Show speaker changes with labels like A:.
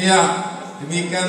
A: Iya, demikian.